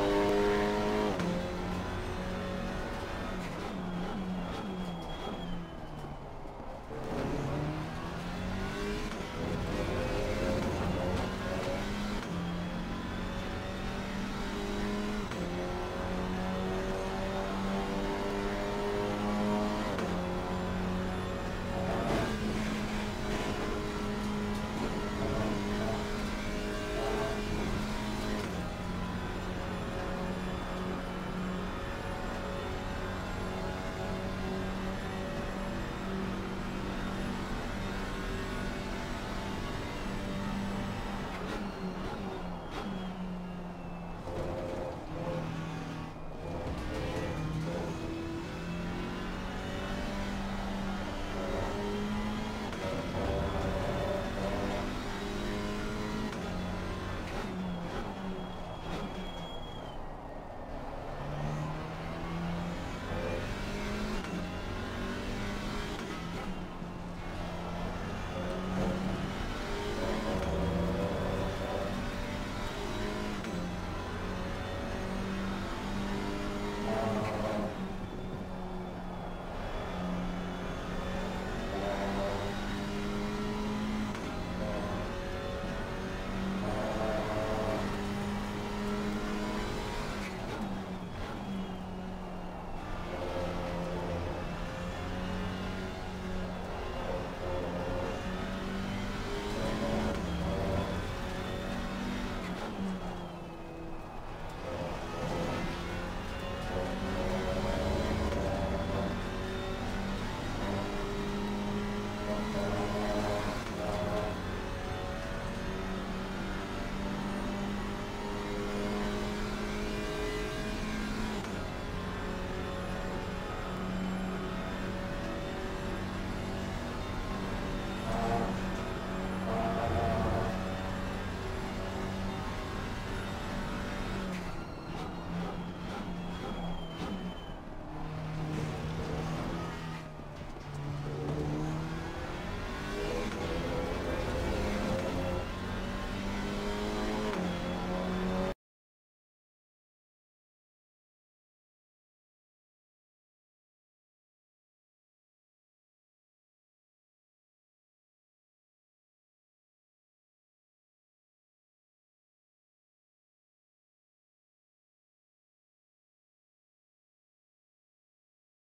you